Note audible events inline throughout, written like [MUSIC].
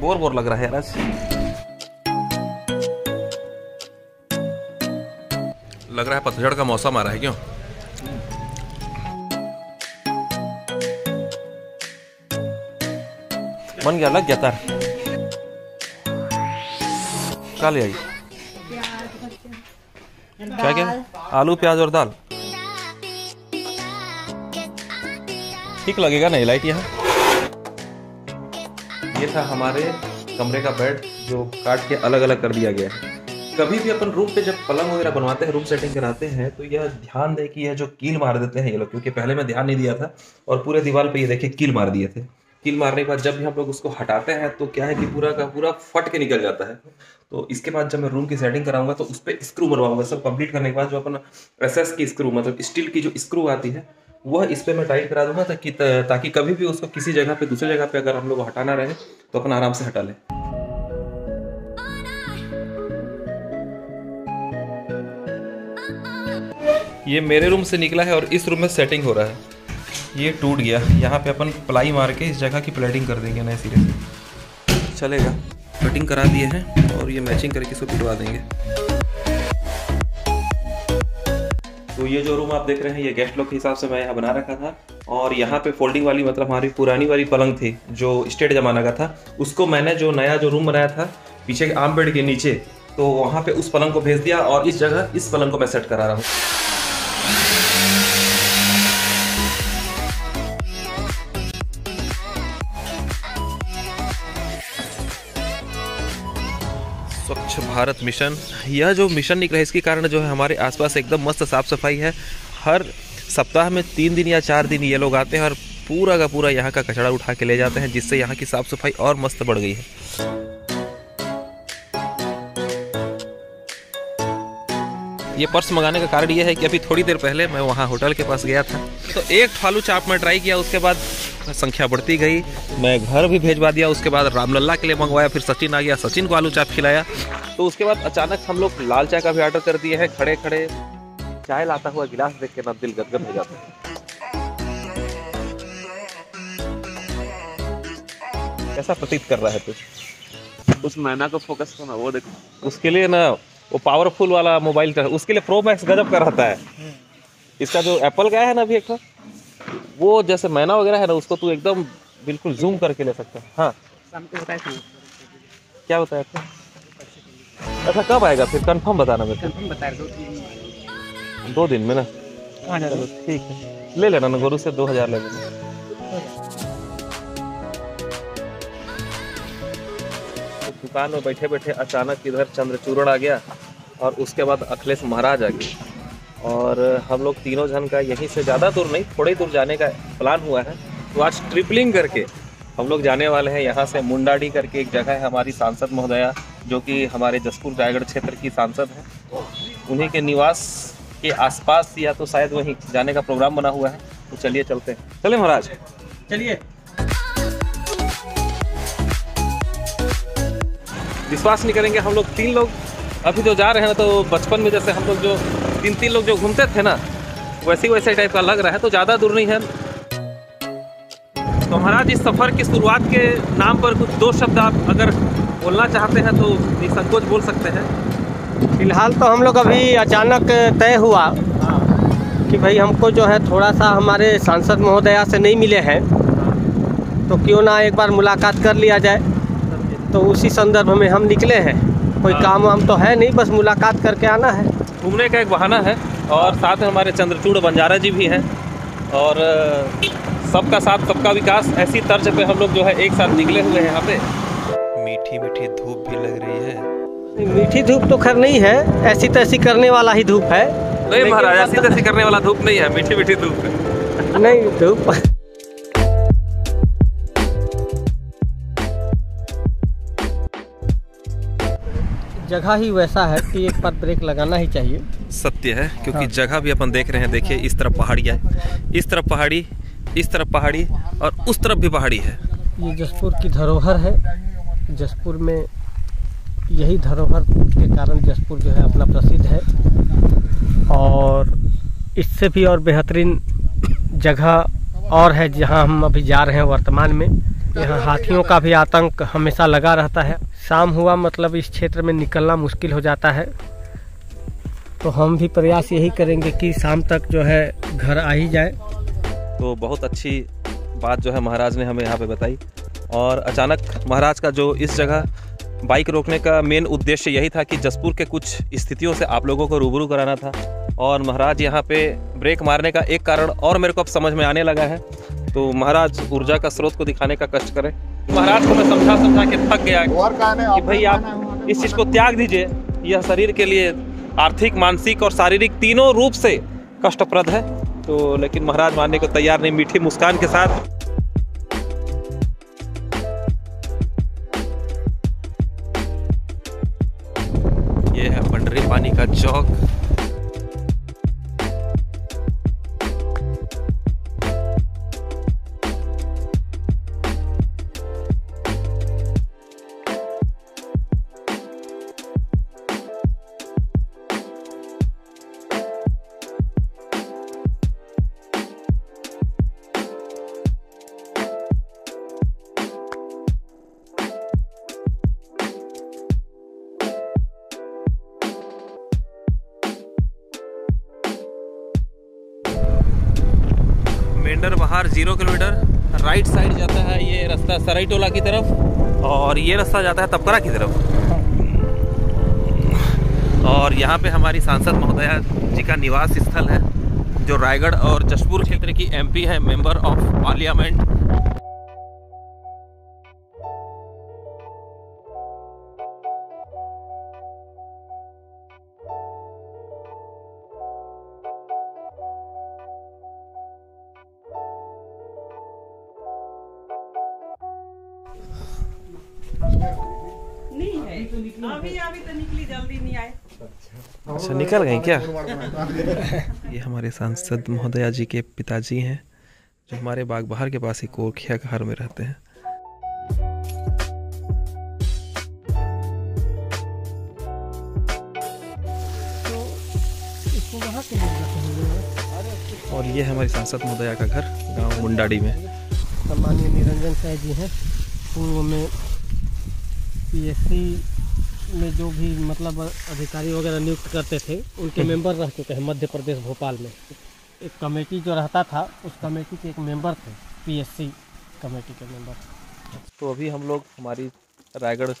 Bore bore लग रहा है यार आज। लग रहा है पतझड़ का मौसम आ रहा है क्यों? बन गया लग गया तार। क्या ले आई? क्या क्या? आलू प्याज और दाल। ठीक लगेगा नहीं लाइट यहाँ? ये था हमारे कमरे का बेड, जो काट के अलग अलग कर दिया गया है। कभी भी अपन रूम पे जब पलंग वगैरह बनवाते हैं, रूम सेटिंग कराते हैं तो यह ध्यान दे कि यह जो कील मार देते हैं ये लोग, क्योंकि पहले मैं ध्यान नहीं दिया था और पूरे दीवार पे ये देखिए कील मार दिए थे। कील मारने के बाद जब भी हम लोग उसको हटाते हैं तो क्या है कि पूरा का पूरा फट के निकल जाता है। तो इसके बाद जब मैं रूम की सेटिंग कराऊँगा तो उस पर स्क्रू मरवाऊँगा सब कंप्लीट करने के बाद जो अपन एस की स्क्रू मतलब स्टील की जो स्क्रू आती है वह इस पर मैं टाइट करा दूँगा ताकि ताकि कभी भी उसको किसी जगह पे, दूसरी जगह पे अगर हम लोग हटाना रहे तो अपन आराम से हटा लें। ये मेरे रूम से निकला है और इस रूम में सेटिंग हो रहा है। ये टूट गया। यहाँ पे अपन प्लाई मार के इस जगह की प्लेटिंग कर देंगे नए सिरे से चलेगा। कटिंग करा दिए हैं और ये मैचिंग करके इसको पिटवा देंगे। तो ये जो रूम आप देख रहे हैं, ये गेस्ट लोग के हिसाब से मैं यहाँ बना रखा था। और यहाँ पे फोल्डिंग वाली मतलब हमारी पुरानी वाली पलंग थी, जो स्टेट जमाना का था, उसको मैंने जो नया जो रूम बनाया था, पीछे आम बेड के नीचे तो वहाँ पे उस पलंग को भेज दिया और इस जगह इस पलंग को मैं सेट करा रहा हूँ। स्वच्छ भारत मिशन। यह जो मिशन निकला है, इसके कारण जो है हमारे आसपास एकदम मस्त साफ़ सफ़ाई है। हर सप्ताह में तीन दिन या चार दिन ये लोग आते हैं और पूरा का पूरा यहाँ का कचरा उठा के ले जाते हैं, जिससे यहाँ की साफ़ सफ़ाई और मस्त बढ़ गई है। ये पर्स मंगाने का कारण ये है कि अभी थोड़ी देर पहले मैं वहाँ होटल के पास गया था। तो एक फालू चाप में ट्राई किया, उसके बाद संख्या बढ़ती गई। मैं घर भी भेजवा दिया उसके बाद रामलल्ला के लिए मंगवाया फिर सचिन आ गया सचिन को आलू चाप खिलाया। तो उसके बाद अचानक हम लोग लाल चाय का भी ऑर्डर कर दिए हैं खड़े खड़े चाय लाता हुआ गिलास देख के ना दिल गदगद हो जाता है। कैसा प्रतीत कर रहा है तू? उस मैना को फोकस करना वो देखो। उसके लिए ना वो पावरफुल वाला मोबाइल उसके लिए प्रो मैक्स गजब का रहता है। इसका जो एप्पल का है ना अभी एक तो? वो जैसे मैना वगैरह है ना उसको तू एकदम बिल्कुल जूम करके ले सकता है। हाँ। क्या बताया था? अच्छा कब आएगा फिर? कंफर्म बताना मेरे को। दो दिन में ना? चलो ठीक है। ले लेना ना गुरु से दो हज़ार ले लेना। दुकान में बैठे बैठे अचानक इधर चंद्रचूरण आ गया और उसके बाद अखिलेश महाराज आ गए। और हम लोग तीनों जन का यहीं से ज़्यादा दूर नहीं थोड़े दूर जाने का प्लान हुआ है। तो आज ट्रिपलिंग करके हम लोग जाने वाले हैं यहाँ से मुंडाडी करके एक जगह है हमारी सांसद महोदया जो कि हमारे जसपुर रायगढ़ क्षेत्र की सांसद हैं। उन्हीं के निवास के आसपास या तो शायद वहीं जाने का प्रोग्राम बना हुआ है। तो चलिए चलते हैं। चले महाराज। चलिए। विश्वास नहीं करेंगे हम लोग तीन लोग अभी जो जा रहे हैं ना तो बचपन में जैसे हम लोग जो तीन तीन लोग जो घूमते थे ना वैसे वैसे टाइप का लग रहा है तो ज़्यादा दूर नहीं है। तो महाराज इस सफ़र की शुरुआत के नाम पर कुछ दो शब्द आप अगर बोलना चाहते हैं तो निसंकोच बोल सकते हैं। फ़िलहाल तो हम लोग अभी अचानक तय हुआ कि भाई हमको जो है थोड़ा सा हमारे सांसद महोदया से नहीं मिले हैं। तो क्यों ना एक बार मुलाकात कर लिया जाए। तो उसी संदर्भ में हम निकले हैं। कोई काम वाम तो है नहीं बस मुलाकात करके आना है। घूमने का एक बहाना है और साथ में हमारे चंद्रचूड़ बंजारा जी भी हैं और सबका साथ सबका विकास ऐसी तर्ज पे हम लोग जो है एक साथ निकले हुए हैं यहाँ पे। मीठी मीठी धूप भी लग रही है। मीठी धूप तो खैर नहीं है ऐसी तैसी करने वाला ही धूप है। नहीं महाराज ऐसी तैसी करने वाला धूप नहीं है मीठी मीठी धूप। नहीं धूप जगह ही वैसा है कि एक बार ब्रेक लगाना ही चाहिए। सत्य है क्योंकि हाँ। जगह भी अपन देख रहे हैं देखिए इस तरफ़ पहाड़ियाँ है। इस तरफ़ पहाड़ी इस तरफ़ पहाड़ी और उस तरफ़ भी पहाड़ी है। ये जसपुर की धरोहर है। जसपुर में यही धरोहर के कारण जसपुर जो है अपना प्रसिद्ध है। और इससे भी और बेहतरीन जगह और है जहाँ हम अभी जा रहे हैं वर्तमान में। यहाँ हाथियों का भी आतंक हमेशा लगा रहता है। शाम हुआ मतलब इस क्षेत्र में निकलना मुश्किल हो जाता है। तो हम भी प्रयास यही करेंगे कि शाम तक जो है घर आ ही जाए। तो बहुत अच्छी बात जो है महाराज ने हमें यहाँ पे बताई। और अचानक महाराज का जो इस जगह बाइक रोकने का मेन उद्देश्य यही था कि जसपुर के कुछ स्थितियों से आप लोगों को रूबरू कराना था। और महाराज यहाँ पे ब्रेक मारने का एक कारण और मेरे को अब समझ में आने लगा है। तो महाराज ऊर्जा का स्रोत को दिखाने का कष्ट करें। महाराज को मैं समझा समझा के थक गया कि भाई आप इस चीज़ को त्याग दीजिए। यह शरीर के लिए आर्थिक मानसिक और शारीरिक तीनों रूप से कष्टप्रद है। तो लेकिन महाराज मानने को तैयार नहीं मीठी मुस्कान के साथ ज़ीरो किलोमीटर राइट साइड जाता है ये रास्ता सराई टोला की तरफ़, और ये रास्ता जाता है तपकरा की तरफ़। और यहाँ पे हमारी सांसद महोदया जी का निवास स्थल है, जो रायगढ़ और जशपुर क्षेत्र की एमपी है मेंबर ऑफ़ पार्लियामेंट अभी अभी तो निकली जल्दी नहीं आए। अच्छा निकल गए क्या? ये हमारे सांसद महोदया जी के पिताजी हैं जो हमारे बाग बहार के पास ही कोरखिया घर में रहते हैं। और ये हमारी सांसद महोदया का घर गाँव मुंडाड़ी में। सम्मानीय निरंजन शाह जी हैं पूर्व में पीएससी में जो भी मतलब अधिकारी वगैरह नियुक्त करते थे उनके मेंबर रह चुके हैं मध्य प्रदेश भोपाल में। एक कमेटी जो रहता था उस कमेटी के एक मेंबर थे पीएससी कमेटी के मेंबर। तो अभी हम लोग हमारी रायगढ़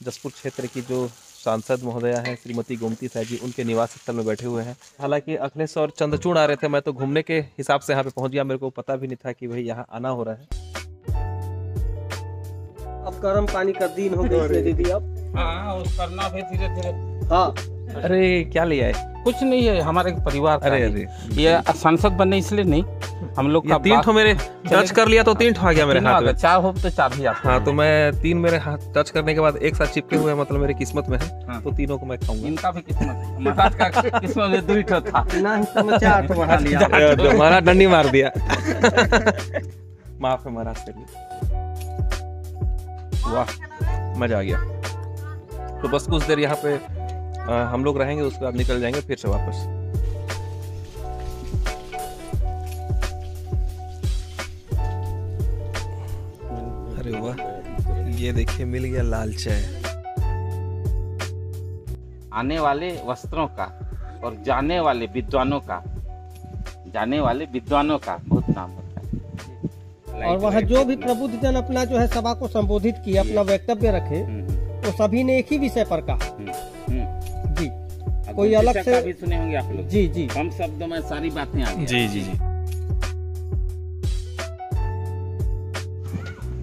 जसपुर क्षेत्र की जो सांसद महोदया हैं श्रीमती गोमती साह जी उनके निवास स्थल में बैठे हुए हैं। हालाँकि अखिलेश और चंद्रचूड़ आ रहे थे मैं तो घूमने के हिसाब से यहाँ पे पहुँच गया मेरे को पता भी नहीं था कि भाई यहाँ आना हो रहा है। अब गर्म पानी का दिन हो गया दीदी अब। हाँ करना भी धीरे धीरे। हाँ। अरे क्या लिया है कुछ नहीं है हमारे परिवार का अरे अरे। ये सांसद बनने इसलिए नहीं हम लोग का तीन ठो मेरे टच कर लिया तो तीन ठो आ गया मेरे हाथ में। चार हो तो चार भी आता हाँ तो मैं तीन मेरे हाथ टच करने के बाद एक साथ चिपके हुए मतलब मेरी किस्मत में है हाँ। तो तीनों को मैं खाऊँगा। इनका भी किस्मत है। महाराज का किस्मत में दो ही ठो था। ना चार बढ़ा लिया। महाराज डंडी मार दिया। माफ़ है महाराज के लिए। वाह मज़ा आ गया। तो बस कुछ देर यहाँ पे अ, हम लोग रहेंगे उसके बाद निकल जाएँगे फिर से वापस। अरे वाह ये देखिए मिल गया लाल चाय। आने वाले वस्त्रों का और जाने वाले विद्वानों का जाने वाले विद्वानों का बहुत नाम होता है। और वहाँ जो भी प्रबुद्ध जन अपना जो है सभा को संबोधित किया अपना वक्तव्य रखे वो सभी ने एक ही विषय पर कहा। हम्म, हम्म। जी। कोई अलग से- भी सुने होंगे आप लोग। जी जी। कम शब्दों में सारी बातें आ गई। जी जी जी।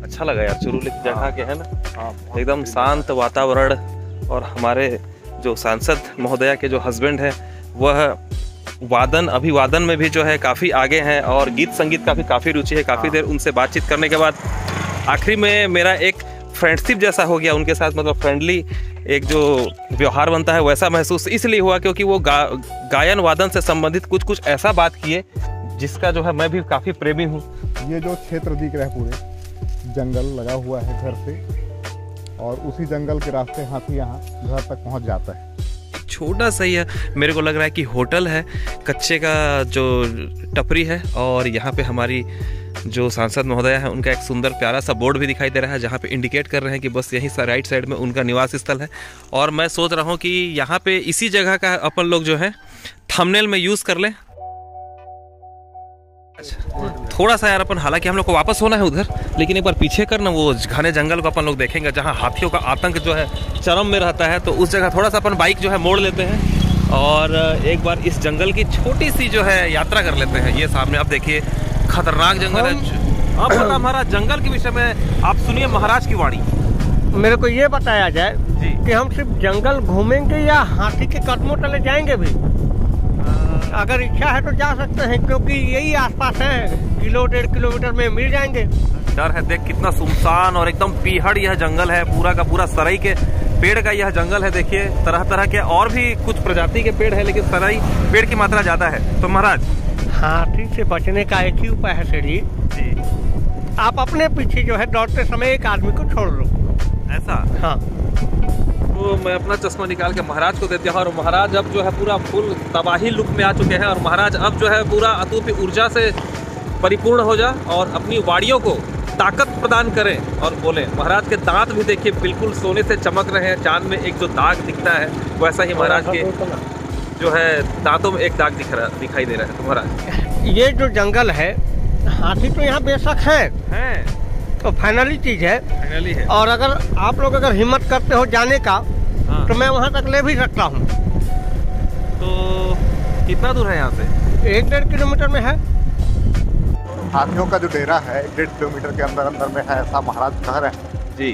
अच्छा लगा यार चुरुली की जगह के है ना? एकदम शांत वातावरण और हमारे जो सांसद महोदया के जो हस्बैंड हैं वह वादन अभिवादन में भी जो है काफ़ी आगे हैं और गीत संगीत का भी काफ़ी रुचि है काफ़ी देर उनसे बातचीत करने के बाद आखिरी में मेरा एक फ्रेंडशिप जैसा हो गया उनके साथ मतलब फ्रेंडली एक जो व्यवहार बनता है वैसा महसूस इसलिए हुआ क्योंकि वो गा, गायन वादन से संबंधित कुछ कुछ ऐसा बात किए जिसका जो है मैं भी काफ़ी प्रेमी हूँ। ये जो क्षेत्र दिख रहा है पूरे जंगल लगा हुआ है घर से और उसी जंगल के रास्ते हाथी यहाँ घर तक पहुँच जाता है। छोटा सा ही है। मेरे को लग रहा है कि होटल है, कच्चे का जो टपरी है और यहाँ पे हमारी जो सांसद महोदय है, उनका एक सुंदर प्यारा सा बोर्ड भी दिखाई दे रहा है, जहाँ पे इंडिकेट कर रहे हैं कि बस यहीं सा राइट साइड में उनका निवास स्थल है। और मैं सोच रहा हूँ कि यहाँ पे इसी जगह का अपन लोग जो है थंबनेल में यूज़ कर लें। थोड़ा सा यार अपन हालाँकि हम लोग को वापस होना है उधर लेकिन एक बार पीछे कर ना वो घने जंगल को अपन लोग देखेंगे जहाँ हाथियों का आतंक जो है चरम में रहता है तो उस जगह थोड़ा सा अपन बाइक जो है मोड़ लेते हैं और एक बार इस जंगल की छोटी सी जो है यात्रा कर लेते हैं। ये सामने आप देखिए खतरनाक जंगल है। अब बता हमारा जंगल के विषय में आप सुनिए महाराज की वाणी। मेरे को ये बताया जाए जी। कि हम सिर्फ़ जंगल घूमेंगे या हाथी के कदमों तले जाएँगे भी? अगर इच्छा है तो जा सकते हैं क्योंकि यही आसपास है। किलो डेढ़ किलोमीटर में मिल जाएँगे। डर है देख कितना सुनसान और एकदम पीहड़ यह जंगल है पूरा का पूरा सराई के पेड़ का यह जंगल है देखिए। तरह तरह के और भी कुछ प्रजाति के पेड़ है लेकिन सराई पेड़ की मात्रा ज़्यादा है। तो महाराज? हाथी से बचने का एक ही उपाय है सेठी जी। आप अपने पीछे जो है दौड़ते समय एक आदमी को छोड़ लो ऐसा? हाँ। तो मैं अपना चश्मा निकाल के महाराज को देते हैं और महाराज अब जो है पूरा फुल तबाही लुक में आ चुके हैं और महाराज अब जो है पूरा अतूप ऊर्जा से परिपूर्ण हो जा और अपनी वाड़ियों को ताकत प्रदान करें और बोले महाराज के दांत भी देखिए बिल्कुल सोने से चमक रहे हैं चाँद में एक जो दाग दिखता है वैसा ही महाराज के जो है दांतों में एक दाग दिख रहा दिखाई दे रहा है तो महाराज। ये जो जंगल है हाथी तो यहाँ बेशक है। हैं। तो फाइनली चीज़ है। फाइनली है। और अगर आप लोग अगर हिम्मत करते हो जाने का हाँ। तो मैं वहाँ तक ले भी सकता हूँ। तो कितना दूर है यहाँ से? एक डेढ़ किलोमीटर में है। हाथियों का जो डेरा है डेढ़ किलोमीटर के अंदर अंदर में है ऐसा महाराज कह रहे हैं। जी।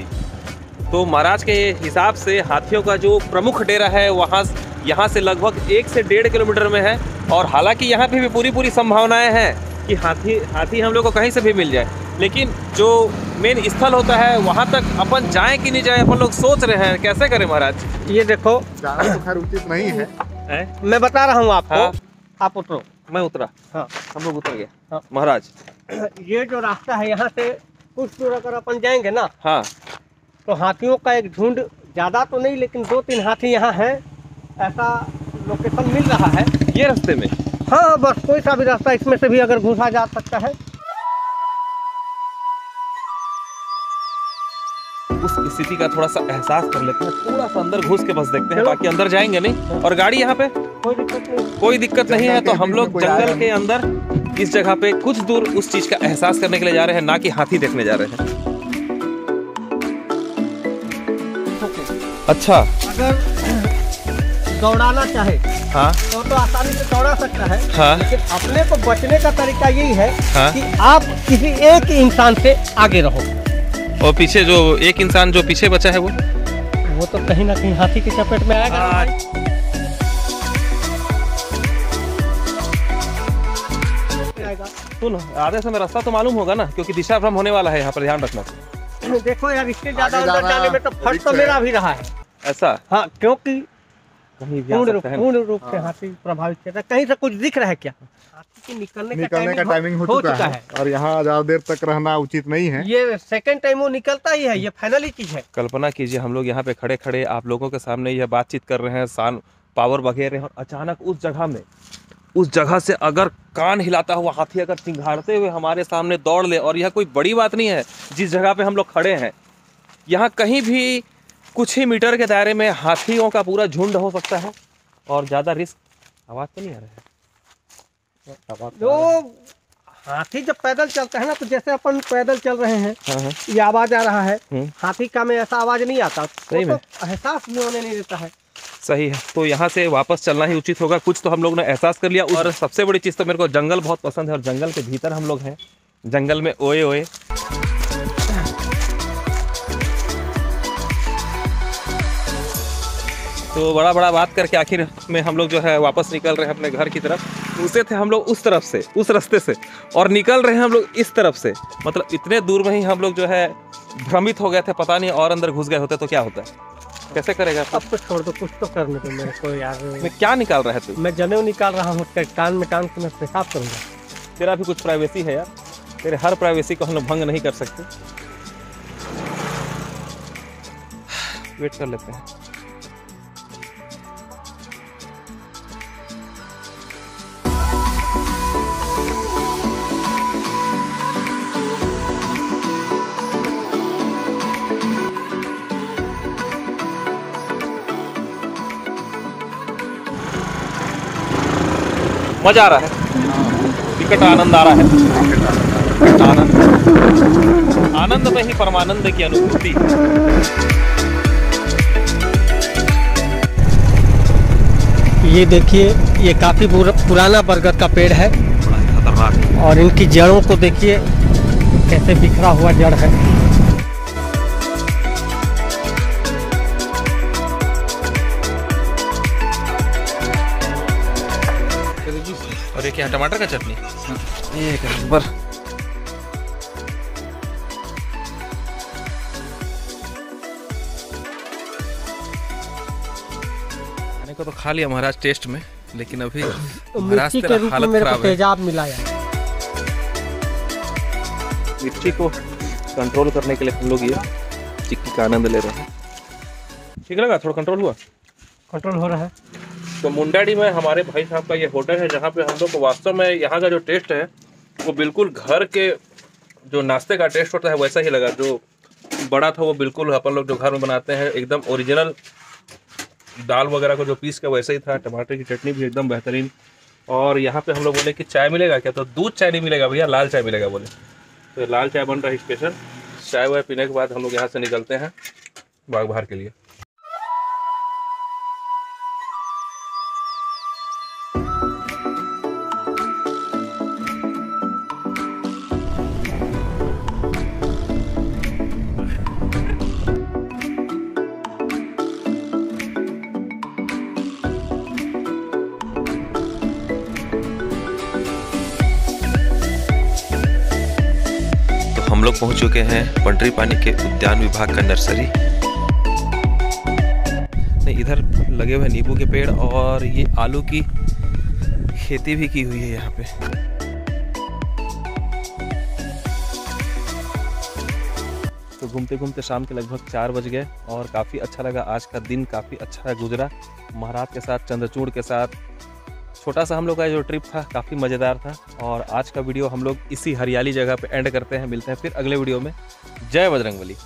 तो महाराज के हिसाब से हाथियों का जो प्रमुख डेरा है वहाँ यहाँ से लगभग एक से डेढ़ किलोमीटर में है और हालाँकि यहाँ पे भी पूरी पूरी संभावनाएँ हैं कि हाथी हाथी हम लोग को कहीं से भी मिल जाए। लेकिन जो मेन स्थल होता है वहाँ तक अपन जाए कि नहीं जाए अपन लोग सोच रहे हैं। कैसे करें महाराज? ये देखो जाना तो खैर उचित नहीं है। हैं? मैं बता रहा हूँ आपको। हाँ। आप उतरो। मैं उतरा। हाँ। हम लोग उतर गए। हाँ। महाराज। [CLEARS THROAT] ये जो रास्ता है यहाँ से कुछ दूर अगर अपन जाएँगे ना हाँ। तो हाथियों का एक झुंड ज़्यादा तो नहीं लेकिन दो तीन हाथी यहाँ है। ऐसा लोकेशन मिल रहा है। ये रास्ते में? हाँ बस कोई सा भी रास्ता इसमें से भी अगर घुसा जा सकता है। उस स्थिति का थोड़ा सा एहसास कर लेते हैं। थोड़ा सा अंदर घुस के बस देखते हैं बाकी अंदर जाएँगे नहीं। और गाड़ी यहाँ पे? कोई दिक्कत नहीं। कोई दिक्कत नहीं है तो हम लोग जंगल के अंदर इस जगह पे कुछ दूर उस चीज़ का एहसास करने के लिए जा रहे हैं ना कि हाथी देखने जा रहे हैं। अच्छा। अगर दौड़ाना चाहे हाँ। तो तो आसानी से दौड़ा सकता है। हाँ। लेकिन अपने को बचने का तरीका यही है हाँ। कि आप किसी एक इंसान से आगे रहो। और पीछे जो एक इंसान जो पीछे बचा है वो? वो तो कहीं ना कहीं हाथी की चपेट में आएगा ना भाई। आधे समय रास्ता तो मालूम होगा ना क्योंकि दिशा भ्रम होने वाला है यहाँ पर ध्यान रखना। देखो यार इससे ज़्यादा अंदर जाने। में तो फट तो मेरा भी रहा है। ऐसा? हाँ क्योंकि कहीं भी पूर्ण रूप है। पूर्ण रूप से हाथी प्रभावित है कहीं से कुछ दिख रहा है क्या? हाथी के निकलने निकलने का टाइमिंग हो हो चुका है। और यहाँ ज़्यादा देर तक रहना उचित नहीं है। ये सेकंड टाइम वो निकलता ही है ये फाइनली चीज़ है। कल्पना कीजिए हम लोग यहाँ पे खड़े खड़े आप लोगों के सामने यह बातचीत कर रहे हैं सान पावर बघेर रहे हैं और अचानक उस जगह में उस जगह से अगर कान हिलाता हुआ हाथी अगर चिंघाड़ते हुए हमारे सामने दौड़ ले और यह कोई बड़ी बात नहीं है जिस जगह पे हम लोग खड़े हैं यहाँ कहीं भी कुछ ही मीटर के दायरे में हाथियों का पूरा झुंड हो सकता है और ज़्यादा रिस्क आवाज़ तो नहीं आ रहा है। तो जो है। हाथी जब पैदल चलता है ना तो जैसे अपन पैदल चल रहे हैं हाँ हाँ। ये आवाज़ आ रहा है हम्म। हाथी का में ऐसा आवाज़ नहीं आता। सही वो में? तो एहसास भी होने नहीं देता है। सही है। तो यहाँ से वापस चलना ही उचित होगा। कुछ तो हम लोग ने एहसास कर लिया। और सबसे बड़ी चीज़ तो मेरे को जंगल बहुत पसंद है और जंगल के भीतर हम लोग हैं। जंगल में ओए ओए। तो बड़ा बड़ा बात करके आखिर में हम लोग जो है वापस निकल रहे हैं अपने घर की तरफ़। उसे थे हम लोग उस तरफ़ से उस रास्ते से। और निकल रहे हैं हम लोग इस तरफ़ से। मतलब इतने दूर में ही हम लोग जो है भ्रमित हो गए थे पता नहीं और अंदर घुस गए होते तो क्या होता है। कैसे करेगा अब तो छोड़ दो कुछ तो करने दो मेरे को यार। मैं क्या निकाल रहा है तू? मैं जनेऊ निकाल रहा हूँ कान में टांग के मैं पेशाब करूँगा। तेरा भी कुछ प्राइवेसी है यार। तेरे हर प्राइवेसी को हम लोग भंग नहीं कर सकते। [SIGHS] वेट कर लेते हैं। मज़ा आ रहा है। विकट आनंद आ रहा है। आनंद। आनंद में ही परमानंद की अनुभूति। ये देखिए ये काफ़ी पुराना बरगद का पेड़ है। और इनकी जड़ों को देखिए कैसे बिखरा हुआ जड़ है। क्या है, टमाटर का चटनी? एक नंबर। खाने को तो खा लिया महाराज टेस्ट में लेकिन अभी महाराज तेरा हालत खराब है। तेजाब मिला है मिर्ची को कंट्रोल करने के लिए हम लोग ये चिक्की का आनंद ले रहे हैं। ठीक लगा? थोड़ा कंट्रोल हुआ? कंट्रोल हो रहा है। तो मुंडाडी में हमारे भाई साहब का ये होटल है, जहाँ पे हम लोग को वास्तव में यहाँ का जो टेस्ट है, वो बिल्कुल घर के जो नाश्ते का टेस्ट होता है, वैसा ही लगा। जो बड़ा था, वो बिल्कुल अपन लोग जो घर में बनाते हैं, एकदम ओरिजिनल दाल वगैरह को जो पीस का वैसा ही था, टमाटर की चटनी भी एकदम बेहतरीन। और यहाँ पे हम लोग बोले कि चाय मिलेगा क्या? तो दूध चाय नहीं मिलेगा भैया, लाल चाय मिलेगा बोले। तो लाल चाय बन रहा है स्पेशल चाय वाय पीने के बाद हम लोग यहाँ से निकलते हैं बाग बाहर के लिए। पहुँच चुके हैं पंडरी पानी के उद्यान विभाग का नर्सरी। इधर लगे हुए नींबू के पेड़ और ये आलू की खेती भी की हुई है यहाँ पे। तो घूमते घूमते शाम के लगभग चार बज गए और काफ़ी अच्छा लगा आज का दिन, काफ़ी अच्छा गुजरा। महाराज के साथ, चंद्रचूड़ के साथ छोटा सा हम लोग का जो ट्रिप था, काफ़ी मज़ेदार था और आज का वीडियो हम लोग इसी हरियाली जगह पे एंड करते हैं, मिलते हैं फिर अगले वीडियो में। जय बजरंगबली।